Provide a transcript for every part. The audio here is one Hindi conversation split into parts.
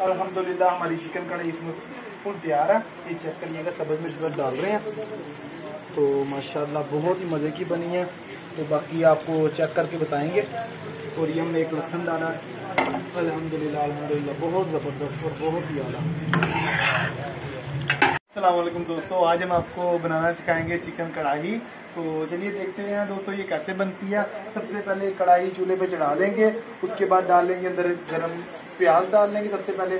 अल्हम्दुलिल्लाह, हमारी चिकन कढ़ाई इसमें फुल तैयार है। ये चेक करिएगा सब्ज मिर्च डाल रहे हैं। तो माशाल्लाह, बहुत ही मज़े की बनी है। तो बाकी आपको चेक करके बताएँगे। और ये हमने एक लहसन डाला अल्हम्दुलिल्लाह अल्हम्दुलिल्लाह, बहुत ज़बरदस्त और बहुत ही आला। दोस्तों, आज हम आपको बनाना सिखाएँगे चिकन कढ़ाई। तो चलिए देखते हैं दोस्तों, ये कैसे बनती है। सबसे पहले कढ़ाई चूल्हे पे चढ़ा देंगे। उसके बाद डालेंगे अंदर गरम प्याज डाल लेंगे सबसे पहले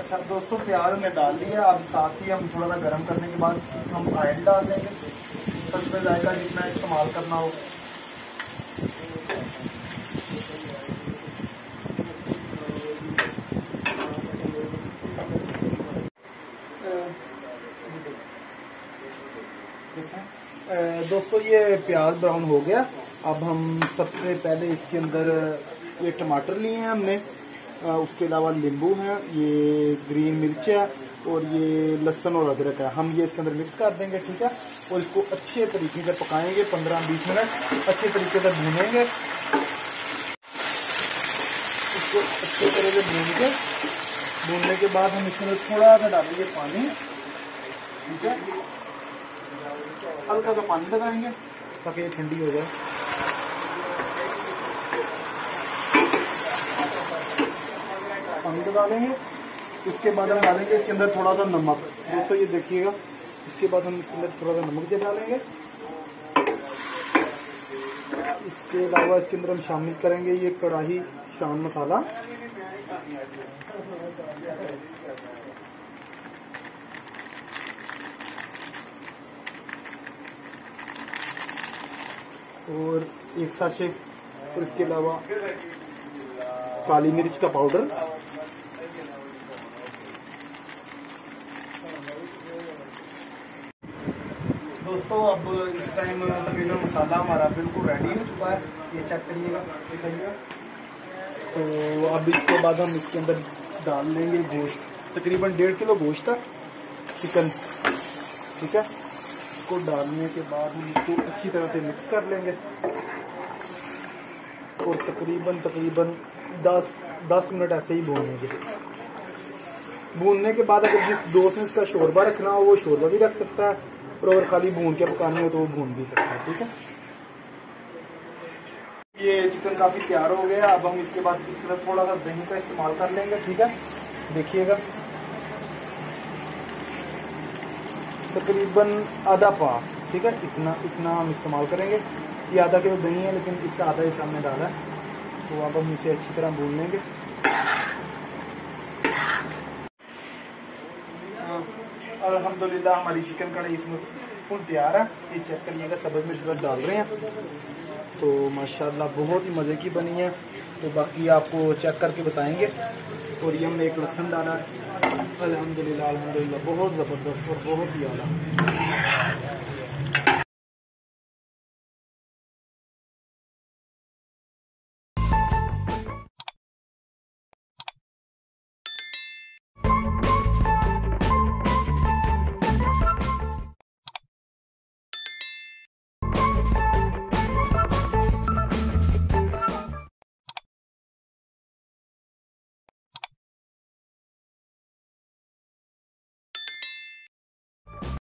अच्छा दोस्तों, प्याज हमने डाल लिया। अब साथ ही हम थोड़ा सा गर्म करने के बाद हम ऑयल डाल देंगे। सबसे जितना इस्तेमाल करना हो। दोस्तों, ये प्याज ब्राउन हो गया। अब हम सबसे पहले इसके अंदर, ये टमाटर लिए हैं हमने। उसके अलावा नींबू है, ये ग्रीन मिर्च है, और ये लहसुन और अदरक है। हम ये इसके अंदर मिक्स कर देंगे, ठीक है? और इसको अच्छे तरीके से पकाएँगे, पंद्रह बीस मिनट अच्छे तरीके से भूनेंगे। इसको अच्छे तरह से भून के भूनने के बाद हम इसके अंदर थोड़ा सा डालेंगे पानी, ठीक है? हल्का सा पानी लगाएँगे, ताकि ये ठंडी हो जाए। पानी लगा लेंगे। उसके बाद हम डालेंगे इसके अंदर थोड़ा सा नमक। दोस्तों, ये देखिएगा। इसके बाद हम इसके अंदर थोड़ा सा नमक दे डालेंगे। इसके अलावा इसके अंदर हम शामिल करेंगे ये कढ़ाई शान मसाला। और एक साशे और इसके अलावा काली मिर्च का पाउडर। दोस्तों अब इस टाइम तकरीबन मसाला हमारा बिल्कुल रेडी हो चुका है। ये चेक करिएगा दिखाइएगा तो अब इसके बाद हम इसके अंदर डाल लेंगे गोश्त। तकरीबन डेढ़ किलो गोश्त है चिकन। ठीक है? इसको डालने के बाद हम इसको अच्छी तरह से मिक्स कर लेंगे। और तकरीबन तकरीबन 10 10 मिनट ऐसे ही भूनेंगे। भूनने के बाद अगर जिस दोस्त ने इसका शोरबा रखना हो, वो शोरबा भी रख सकता है। और अगर खाली भून के पकानी हो तो वो भून भी सकता है, ठीक है? ये चिकन काफ़ी तैयार हो गया। अब हम इसके बाद इस तरह थोड़ा सा दही का इस्तेमाल कर लेंगे, ठीक है? देखिएगा। तकरीबन आधा पा ठीक है? इतना इतना हम इस्तेमाल करेंगे। ये आधा किलो दही है, लेकिन इसका आधा ही सामने डाला है। तो अब हम इसे अच्छी तरह भून लेंगे। अल्हम्दुलिल्लाह, हमारी चिकन कढ़ाई इसमें फुल तैयार है। ये चेक करिएगा सब्ज मिर्च डाल रहे हैं। तो माशाल्लाह, बहुत ही मज़े की बनी है। तो बाकी आपको चेक करके बताएँगे। और ये हमने एक लहसन डाला है। अलहमदिल्ला अलहमदिल्ला बहुत ज़बरदस्त और बहुत ही आला।